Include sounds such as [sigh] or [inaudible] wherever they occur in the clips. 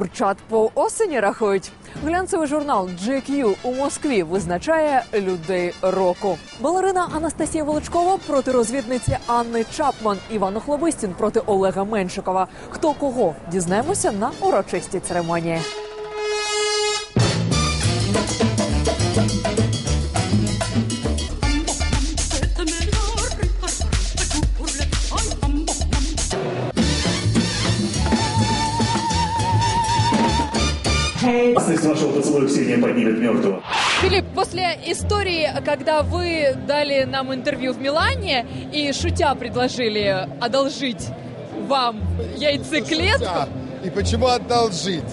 дівчат по осені рахують. Глянцевий журнал GQ у Москві визначає людей року. Балерина Анастасія Волочкова проти розвідниці Анни Чапман, Іван Хлобистін проти Олега Меншикова. Хто кого дізнаємося на урочистій церемонії. Опасность вашего поцелуя Ксения поднимет мертвого. Филипп, после истории, когда вы дали нам интервью в Милане и шутя предложили одолжить вам яйцеклетку. И почему одолжить?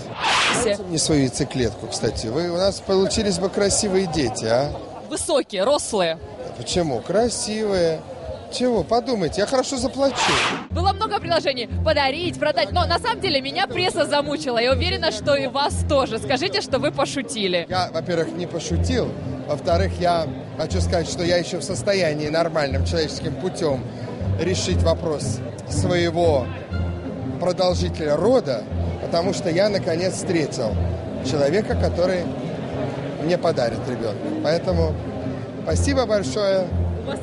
Дайте мне свою яйцеклетку, кстати. Вы у нас получились бы красивые дети, а? высокие, рослые, Почему? Красивые. Чего? Подумайте, я хорошо заплачу. было много предложений подарить, продать, но на самом деле меня пресса замучила. Я уверена, что и вас тоже. Скажите, что вы пошутили. Я, во-первых, не пошутил. Во-вторых, я хочу сказать, что я еще в состоянии нормальным человеческим путем решить вопрос своего продолжителя рода, потому что я, наконец, встретил человека, который мне подарит ребенка. Поэтому спасибо большое.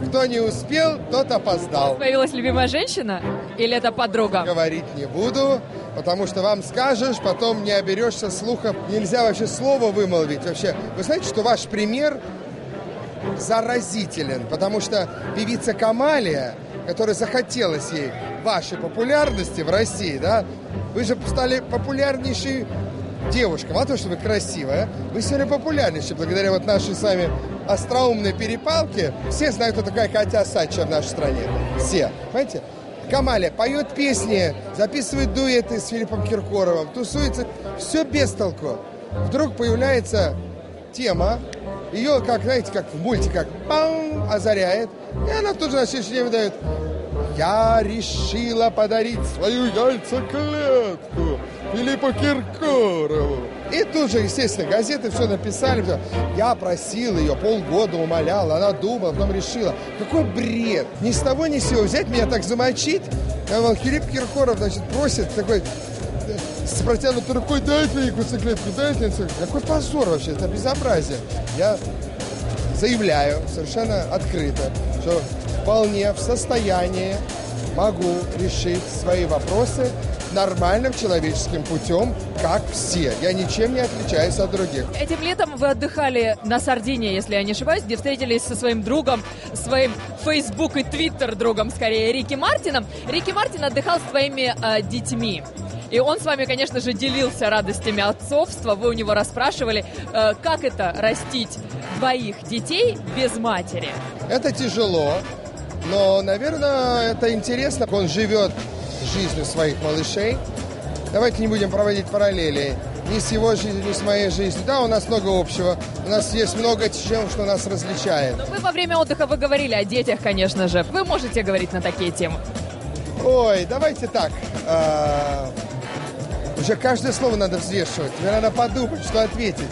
Кто не успел, тот опоздал. Появилась любимая женщина или это подруга? Говорить не буду, потому что вам скажешь, потом не оберешься слухов. Нельзя вообще слово вымолвить. Вообще, вы знаете, что ваш пример заразителен, потому что певица Камалия, которая захотелось ей вашей популярности в России, да, вы же стали популярнейшей девушкой. Мало того, что вы красивая, вы сегодня популярнейшая благодаря вот нашей с вами остроумной перепалке. Все знают, кто такая Катя Асача в нашей стране. Все. Понимаете? Камаля поет песни, записывает дуэты с Филиппом Киркоровым, тусуется. Все без толку. Вдруг появляется тема, ее, как, знаете, как в мультике, как пам, озаряет, и она тут же на следующий день выдает «Я решила подарить свою яйцеклетку Филиппу Киркорову». И тут же, естественно, газеты все написали. всё. Я просил ее, полгода умолял, она думала, потом решила. Какой бред! Ни с того, ни с сего взять меня так замочить. А вон Филипп Киркоров, значит, просит такой э, с протянутой рукой, дайте мне яйцеклетку, дайте мне яйцеклетку». Какой позор вообще, это безобразие. Я заявляю совершенно открыто, что вполне в состоянии могу решить свои вопросы нормальным человеческим путем, как все. Я ничем не отличаюсь от других. Этим летом вы отдыхали на Сардинии, если я не ошибаюсь, где встретились со своим другом, своим Facebook и Twitter другом, скорее, Рики Мартином. Рики Мартин отдыхал с своими э, детьми. И он с вами, конечно же, делился радостями отцовства. Вы у него расспрашивали, э, как это растить двоих детей без матери. Это тяжело, но, наверное, это интересно. Он живет жизнью своих малышей. Давайте не будем проводить параллели ни с его жизнью, ни с моей жизнью. Да, у нас много общего. У нас есть много чем, что нас различает. Вы во время отдыха вы говорили о детях, конечно же. Вы можете говорить на такие темы. Ой, давайте так. а, Уже каждое слово надо взвешивать. Мне надо подумать, что ответить.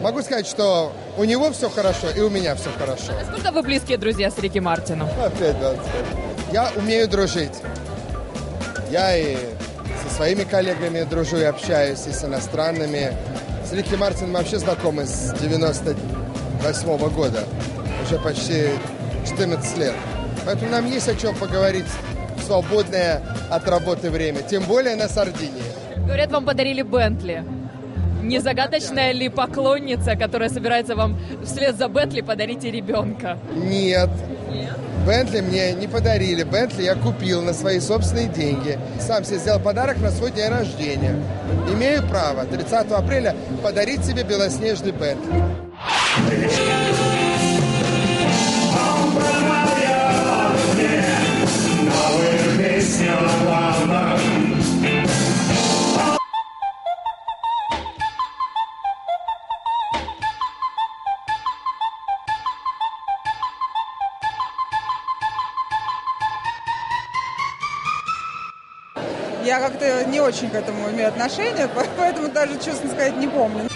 Могу сказать, что у него все хорошо, и у меня все хорошо. Насколько вы близкие друзья с Рики Мартином? Опять 25. Я умею дружить. Я и со своими коллегами дружу и общаюсь, и с иностранными. С Рики Мартином вообще знакомы с 98 года. Уже почти 14 лет. Поэтому нам есть о чем поговорить в свободное от работы время. Тем более на Сардинии. Говорят, вам подарили Бентли. Не загадочная ли поклонница, которая собирается вам вслед за Бентли подарить и ребенка? Нет. Бентли мне не подарили. Бентли я купил на свои собственные деньги. Сам себе сделал подарок на свой день рождения. Имею право 30 апреля подарить себе белоснежный Бентли. Я как-то не очень к этому имею отношение, [laughs] поэтому даже, честно сказать, не помню.